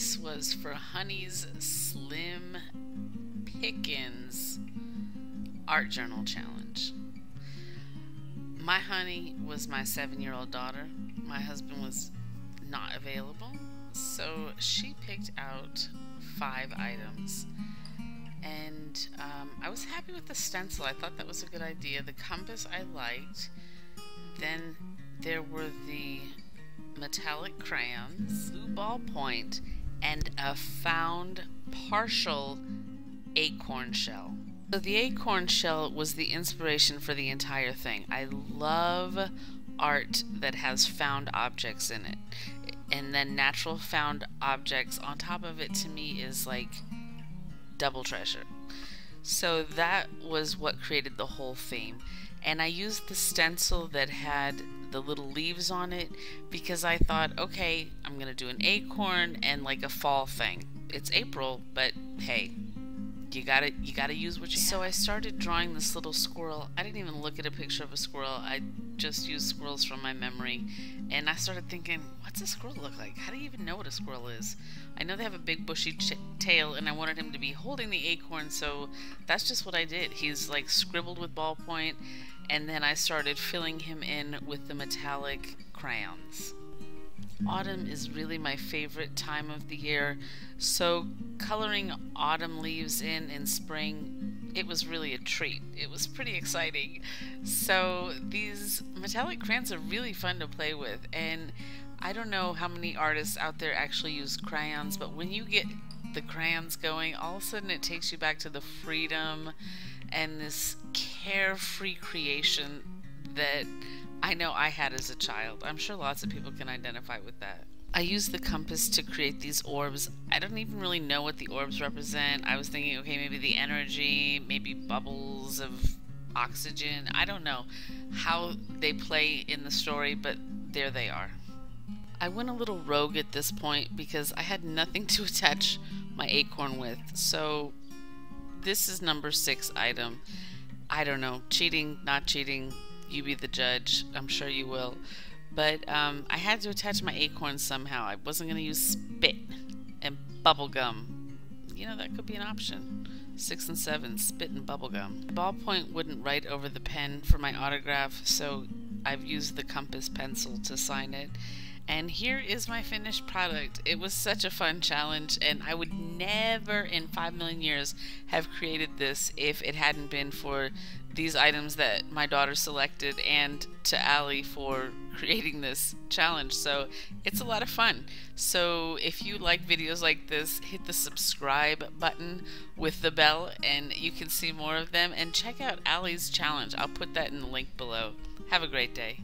This was for Honey's Slim Pickens Art Journal Challenge. My honey was my seven year old daughter. My husband was not available, so she picked out five items. And um, I was happy with the stencil. I thought that was a good idea. The compass I liked. Then there were the metallic crayons, blue ballpoint, and a found partial acorn shell. So the acorn shell was the inspiration for the entire thing. I love art that has found objects in it. And then natural found objects on top of it to me is like double treasure. So that was what created the whole theme. And I used the stencil that had the little leaves on it because I thought, okay, I'm going to do an acorn and like a fall thing. It's April, but hey, you gotta you gotta use what you so have. I started drawing this little squirrel. I didn't even look at a picture of a squirrel. I just used squirrels from my memory, and I started thinking, what's a squirrel look like? How do you even know what a squirrel is? I know they have a big bushy tail, and I wanted him to be holding the acorn, so that's just what I did. He's like scribbled with ballpoint, and then I started filling him in with the metallic crayons. Autumn is really my favorite time of the year, so coloring autumn leaves in in spring, it was really a treat. It was pretty exciting. So these metallic crayons are really fun to play with, and I don't know how many artists out there actually use crayons, but when you get the crayons going, all of a sudden it takes you back to the freedom and this carefree creation that I know I had as a child. I'm sure lots of people can identify with that. I used the compass to create these orbs. I don't even really know what the orbs represent. I was thinking, okay, maybe the energy, maybe bubbles of oxygen. I don't know how they play in the story, but there they are. I went a little rogue at this point because I had nothing to attach my acorn with. So this is number six item. I don't know, cheating, not cheating, you be the judge. I'm sure you will. But um, I had to attach my acorn somehow. I wasn't going to use spit and bubble gum. You know, that could be an option. Six and seven, spit and bubble gum. Ballpoint wouldn't write over the pen for my autograph, so I've used the compass pencil to sign it. And here is my finished product. It was such a fun challenge, and I would never in 5 million years have created this if it hadn't been for these items that my daughter selected and to Ali for creating this challenge. So it's a lot of fun. So if you like videos like this, hit the subscribe button with the bell and you can see more of them. And check out Ali's challenge. I'll put that in the link below. Have a great day.